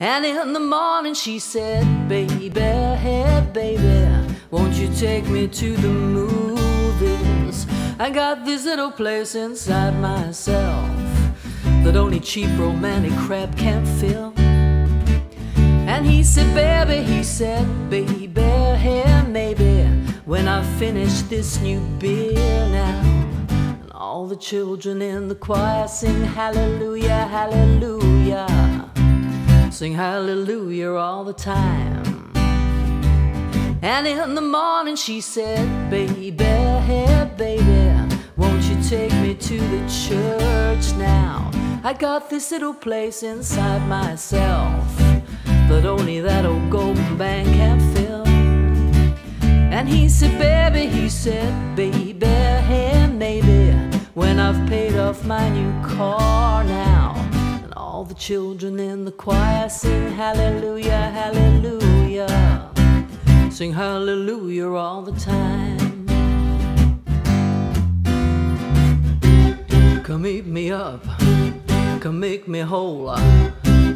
And in the morning she said, Baby, hey, baby, won't you take me to the movies? I got this little place inside myself that only cheap romantic crap can fill. And he said, Baby, he said, Baby, hey, maybe when I finish this new beer now. And all the children in the choir sing hallelujah, hallelujah sing hallelujah all the time. And in the morning she said, Baby, hey, baby, won't you take me to the church now? I got this little place inside myself that only that old golden bank can fill. And he said, Baby, he said, Baby, hey, maybe when I've paid off my new car now. All the children in the choir sing hallelujah, hallelujah. Sing hallelujah all the time. Come eat me up, come make me whole.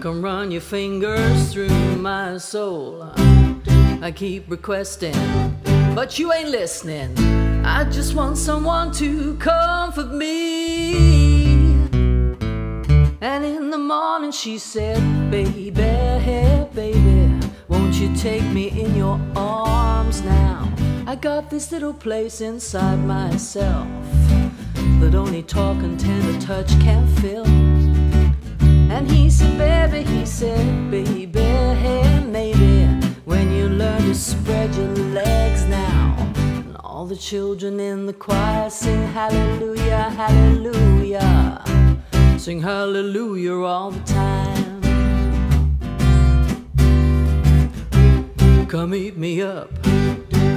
Come run your fingers through my soul. I keep requesting, but you ain't listening. I just want someone to comfort me. The morning she said, Baby, hey, baby, won't you take me in your arms now? I got this little place inside myself that only talk and tender touch can fill. And he said, Baby, he said, Baby, hey, maybe when you learn to spread your legs now. And all the children in the choir sing hallelujah, hallelujah sing hallelujah all the time. Come eat me up,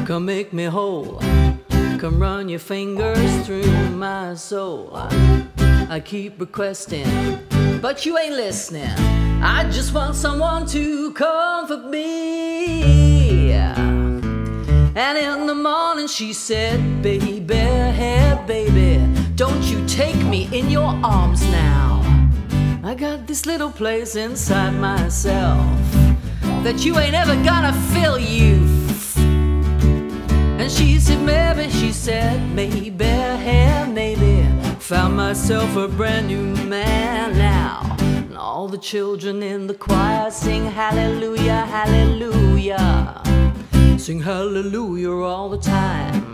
come make me whole, come run your fingers through my soul. I, keep requesting, but you ain't listening. I just want someone to comfort me. And in the morning she said, Baby, hey, baby, don't you take me in your arms now. I got this little place inside myself that you ain't ever gonna fill, you. And she said, maybe, she said, maybe, hey, maybe. Found myself a brand new man now. And all the children in the choir sing hallelujah, hallelujah. Sing hallelujah all the time.